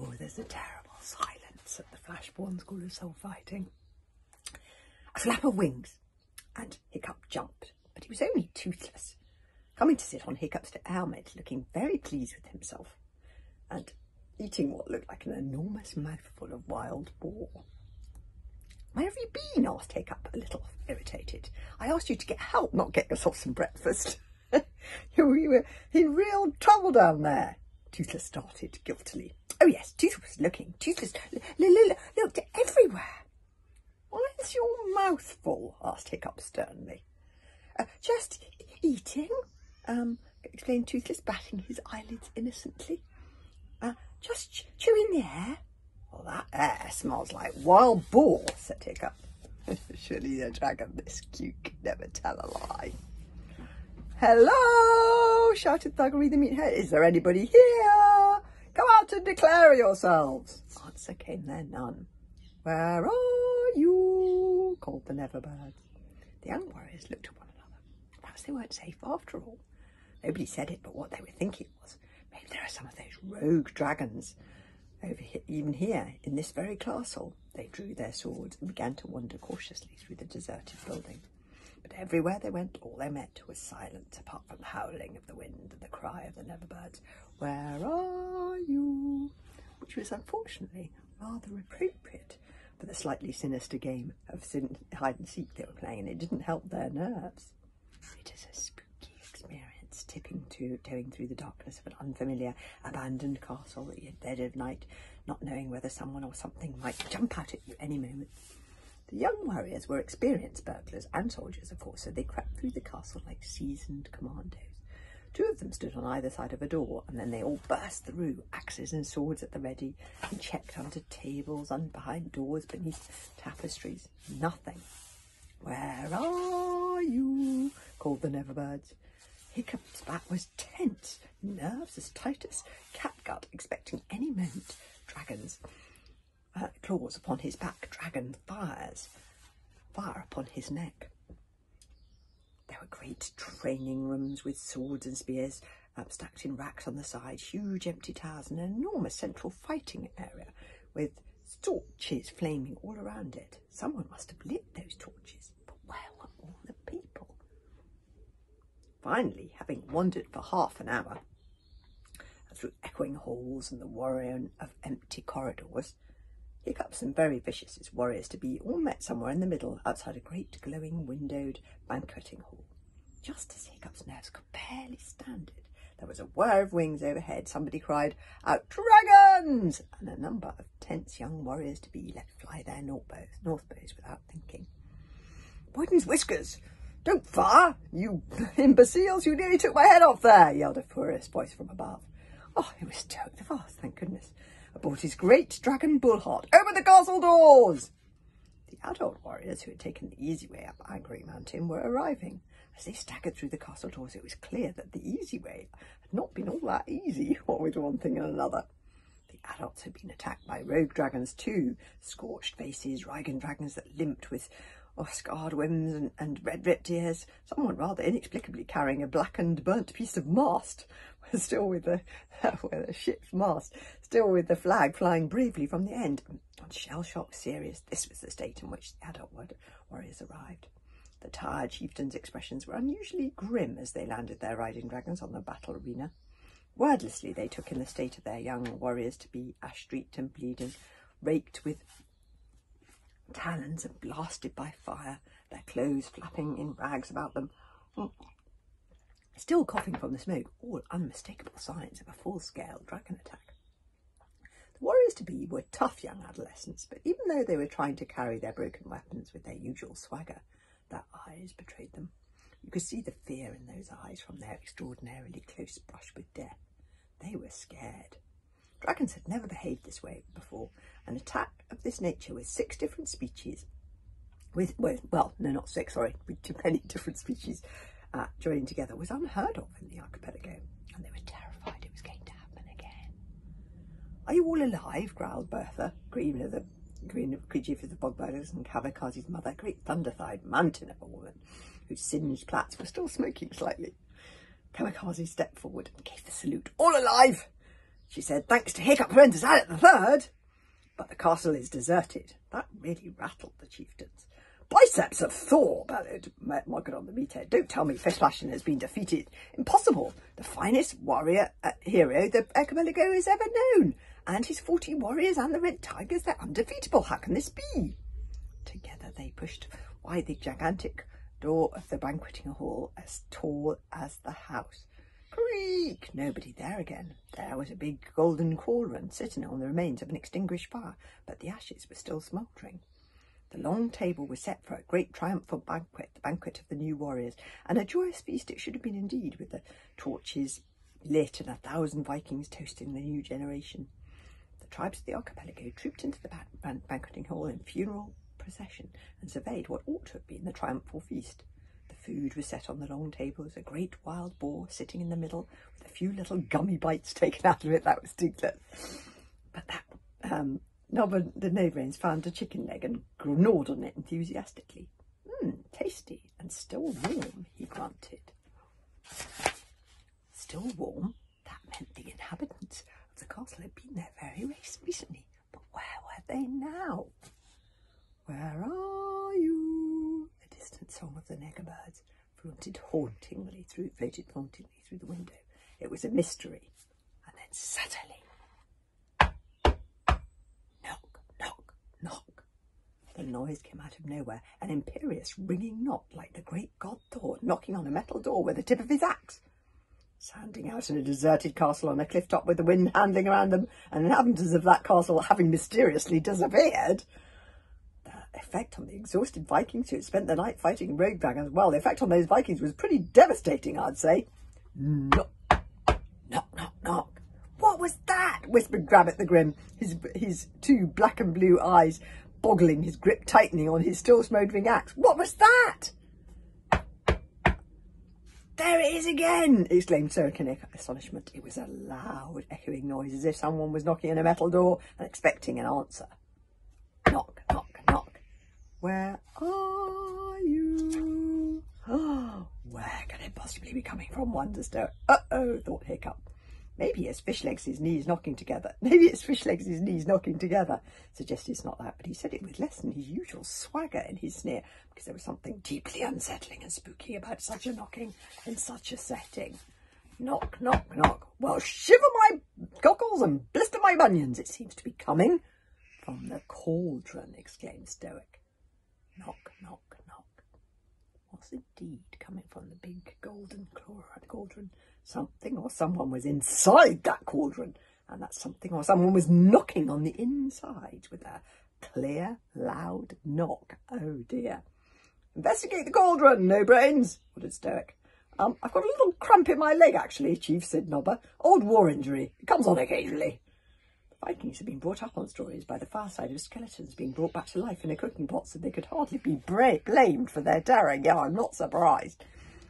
Oh, there's a terrible silence at the Flashburn School of Sword Fighting. A flap of wings, and Hiccup jumped, but he was only Toothless, coming to sit on Hiccup's helmet, looking very pleased with himself, and eating what looked like an enormous mouthful of wild boar. Where have you been? asked Hiccup, a little irritated. I asked you to get help, not get yourself some breakfast. you were in real trouble down there. Toothless started guiltily. Oh yes, Toothless was looking. Toothless looked everywhere. Why is your mouth full? asked Hiccup sternly. Uh, just eating, um, explained Toothless, batting his eyelids innocently. Uh, just ch chewing the air. Well, that air smells like wild boar, said Hiccup. Surely the dragon this cute could never tell a lie. Hello, shouted Thuggery the meathead. Is there anybody here? Go out and declare yourselves. Answer came there none. Where are you? called the Neverbirds. The young warriors looked at one another. Perhaps they weren't safe after all. Nobody said it, but what they were thinking was, maybe there are some of those rogue dragons over here, even here in this very castle. They drew their swords and began to wander cautiously through the deserted building. But everywhere they went, all they met was silence, apart from the howling of the wind and the cry of the Neverbirds, Where are you? Which was unfortunately rather appropriate for the slightly sinister game of hide and seek they were playing, and it didn't help their nerves. It is a spooky experience, tipping to towing through the darkness of an unfamiliar, abandoned castle at dead of night, not knowing whether someone or something might jump out at you any moment. The young warriors were experienced burglars and soldiers, of course, so they crept through the castle like seasoned commandos. Two of them stood on either side of a door, and then they all burst through, axes and swords at the ready, and checked under tables and behind doors beneath tapestries. Nothing. Where are you? called the Neverbirds. Hiccup's back was tense, nerves as tight as catgut, expecting any moment dragons uh, claws upon his back, dragon fires, fire upon his neck. There were great training rooms with swords and spears um, stacked in racks on the side, huge empty towers, and an enormous central fighting area with torches flaming all around it. Someone must have lit those torches, but where were all the people? Finally, having wandered for half an hour through echoing halls and the whirring of empty corridors, Hiccups and very vicious as warriors to be all met somewhere in the middle outside a great glowing windowed banqueting hall. Just as Hiccup's nerves could barely stand it, there was a whir of wings overhead. Somebody cried out, Dragons! And a number of tense young warriors to be let fly their north bows, north bows without thinking. Woden's whiskers! Don't fire, you imbeciles! You nearly took my head off there, yelled a furious voice from above. Oh, it was Stoick the Vast, thank goodness aboard his great dragon Bullheart. Open the castle doors! The adult warriors who had taken the easy way up Angry Mountain were arriving. As they staggered through the castle doors, it was clear that the easy way had not been all that easy, what with one thing and another. The adults had been attacked by rogue dragons too, scorched faces, Reigen dragons that limped with scarred wings and, and red-ripped ears, someone rather inexplicably carrying a blackened, burnt piece of mast, still with the, the ship's mast, still with the flag flying bravely from the end. On shell-shocked serious, this was the state in which the adult warriors arrived. The tired chieftains' expressions were unusually grim as they landed their riding dragons on the battle arena. Wordlessly they took in the state of their young warriors to be ash-streaked and bleeding, raked with talons and blasted by fire, their clothes flapping in rags about them. Still coughing from the smoke, all unmistakable signs of a full-scale dragon attack. The warriors to be were tough young adolescents, but even though they were trying to carry their broken weapons with their usual swagger, their eyes betrayed them. You could see the fear in those eyes from their extraordinarily close brush with death. They were scared. Dragons had never behaved this way before. An attack of this nature with six different species, with, well, well no, not six, sorry, with too many different species uh, joining together was unheard of in the archipelago, and they were terrified it was going to happen again. Are you all alive? growled Bertha, green of the green of creature for the Bog-Burglars and Camicazi's mother, a great thunder-thighed mountain of a woman, whose singed plaits were still smoking slightly. Camicazi stepped forward and gave the salute. All alive! She said, thanks to Hiccup Horrendous Haddock the Third. But the castle is deserted. That really rattled the chieftains. Biceps of Thor, bellowed on the Meathead. Don't tell me Flashburn has been defeated. Impossible. The finest warrior uh, hero the Archipelago has ever known. And his 40 warriors and the Red Tigers, they're undefeatable. How can this be? Together they pushed wide the gigantic door of the banqueting hall as tall as the house. Creak! Nobody there again. There was a big golden cauldron sitting on the remains of an extinguished fire, but the ashes were still smouldering. The long table was set for a great triumphal banquet, the banquet of the new warriors, and a joyous feast it should have been indeed, with the torches lit and a thousand Vikings toasting the new generation. The tribes of the archipelago trooped into the ban banqueting hall in funeral procession and surveyed what ought to have been the triumphal feast. The food was set on the long tables, a great wild boar sitting in the middle with a few little gummy bites taken out of it. That was Diglett. But that, um, Nobber, the Nobrains found a chicken leg and gnawed on it enthusiastically. Mmm, tasty and still warm, he grunted. Still warm? That meant the inhabitants of the castle had been there very recently. But where were they now? Where are you? The distant song of the birds floated hauntingly through, floated hauntingly through the window. It was a mystery. And then suddenly, knock, knock. The noise came out of nowhere, an imperious ringing knock like the great god Thor knocking on a metal door with the tip of his axe. Sounding out in a deserted castle on a cliff top with the wind handling around them and inhabitants of that castle having mysteriously disappeared The effect on the exhausted Vikings who had spent the night fighting rogue dragons, well, the effect on those Vikings was pretty devastating, I'd say. Knock, knock, knock, knock. What was that? whispered Grabbit the Grim, his, his two black and blue eyes boggling, his grip tightening on his still smouldering axe. What was that? There it is again, exclaimed Suric in astonishment. It was a loud, echoing noise, as if someone was knocking on a metal door and expecting an answer. Knock, knock, knock. where are you? Where can it possibly be coming from, Wonderstone? Uh-oh, thought Hiccup. Maybe it's Fishlegs' knees knocking together. Maybe it's Fishlegs' knees knocking together. Suggested it's not that, but he said it with less than his usual swagger in his sneer, because there was something deeply unsettling and spooky about such a knocking in such a setting. Knock, knock, knock. Well, shiver my goggles and blister my bunions. It seems to be coming from the cauldron, exclaimed Stoick. Knock, knock. Was indeed coming from the big golden cauldron. Something or someone was inside that cauldron, and that something or someone was knocking on the inside with a clear, loud knock. Oh dear. Investigate the cauldron, no brains, ordered Stoick. Um, I've got a little cramp in my leg, actually, Chief, said Nobber. Old war injury. It comes on occasionally. Vikings had been brought up on stories by the far side of skeletons being brought back to life in a cooking pot, so they could hardly be blamed for their daring. Yeah, I'm not surprised.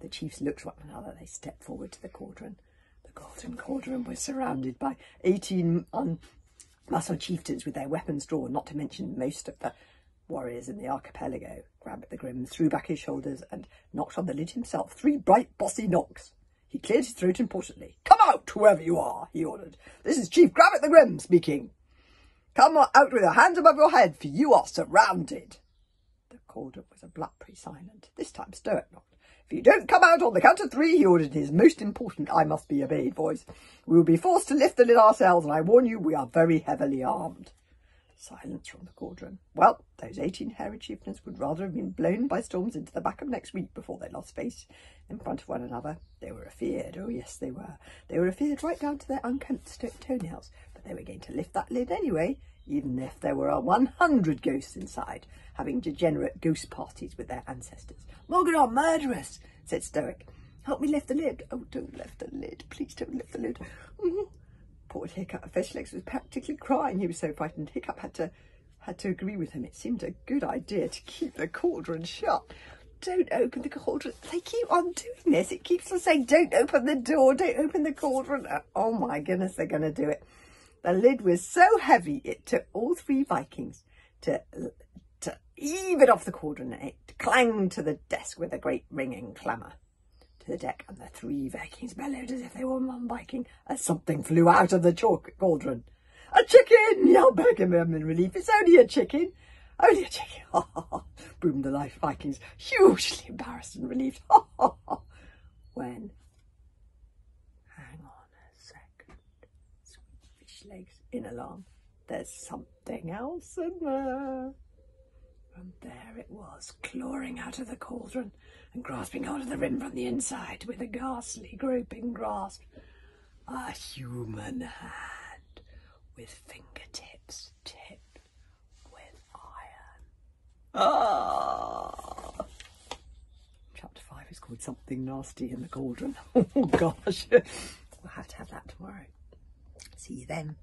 The chiefs looked at one another. They stepped forward to the cauldron. The golden cauldron was surrounded by 18 um, muscled chieftains with their weapons drawn, not to mention most of the warriors in the archipelago. Grabbit the Grim threw back his shoulders and knocked on the lid himself. Three bright, bossy knocks. He cleared his throat importantly. Come out, whoever you are, he ordered. This is Chief Grabbit the Grim speaking. Come out with your hands above your head, for you are surrounded. The cauldron was abruptly silent. This time Stoick knocked. If you don't come out on the count of three, he ordered in his most important I must be obeyed voice. We will be forced to lift the lid ourselves, and I warn you, we are very heavily armed. Silence from the cauldron. Well, those 18 hairy chieftains would rather have been blown by storms into the back of next week before they lost face in front of one another. They were afeared, oh yes they were. They were afeared right down to their unkempt toenails, but they were going to lift that lid anyway, even if there were a 100 ghosts inside, having degenerate ghost parties with their ancestors. Mogadon, murderous, said Stoick. Help me lift the lid. Oh, don't lift the lid. Please don't lift the lid. Mm-hmm. Poor Hiccup. Fishlegs was practically crying. He was so frightened. Hiccup had to had to agree with him. It seemed a good idea to keep the cauldron shut. Don't open the cauldron. They keep on doing this. It keeps on saying, don't open the door, don't open the cauldron. Uh, oh my goodness, they're going to do it. The lid was so heavy, it took all three Vikings to, to heave it off the cauldron it clanged to the desk with a great ringing clamour. To the deck, and the three Vikings bellowed as if they were one Viking, as something flew out of the chalk cauldron. A chicken! yelled Bergenham in relief. It's only a chicken. Only a chicken. Ha ha ha. Boomed the life Vikings, hugely embarrassed and relieved. Ha ha ha. When? Hang on a second. Fishlegs in alarm. There's something else in there. And there it was, clawing out of the cauldron and grasping hold of the rim from the inside with a ghastly, groping grasp. A human hand with fingertips tipped with iron. Ah! Chapter 5 is called Something Nasty in the Cauldron. Oh gosh, we'll have to have that tomorrow. See you then.